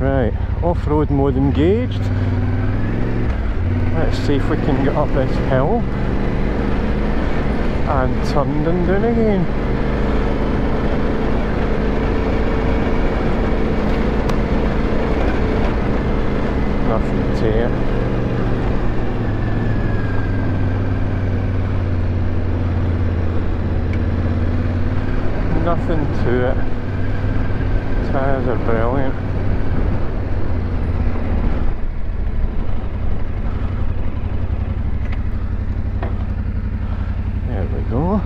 Right, off-road mode engaged. Let's see if we can get up this hill and turned and down again. Nothing to it. Nothing to it. Tires are brilliant. There we go.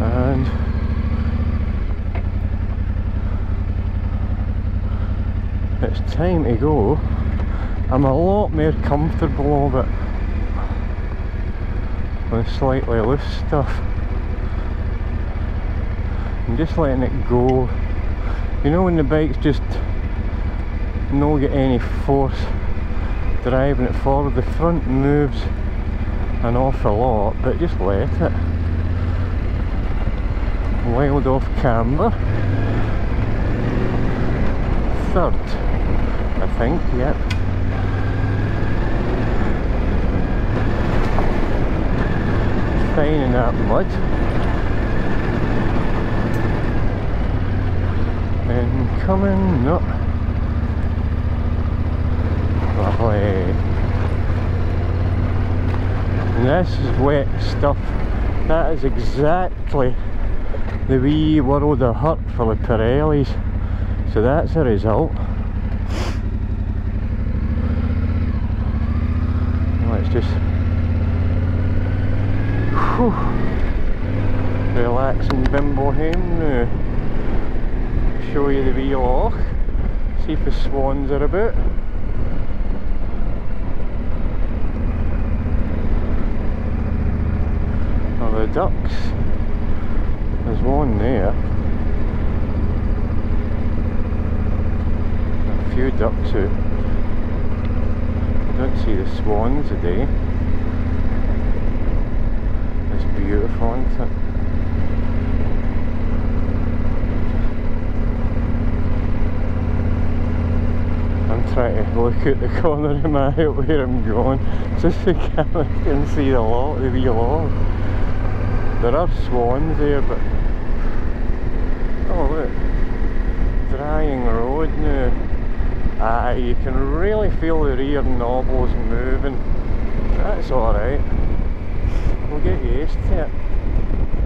And it's time to go. I'm a lot more comfortable of it with slightly loose stuff. I'm just letting it go. You know when the bike's just no get any force driving it forward, the front moves an awful lot, but just let it. Wild off camber. Third, I think, yep. Fine in that mud. And coming up. Lovely. And this is wet stuff. That is exactly the wee world of hurt for the Pirellis. So that's a result. Just whew, relax in Bimbleham uh, now. Show you the wee loch. See if the swans are about. Oh, the ducks. There's one there. A few ducks out. Don't see the swans today. It's beautiful, isn't it? I'm trying to look out the corner of my eye where I'm going just so I can see the lot, the wee lot. There are swans there, but oh look, drying road now. Ah, you can really feel the rear knobbles moving. That's alright. We'll get used to it.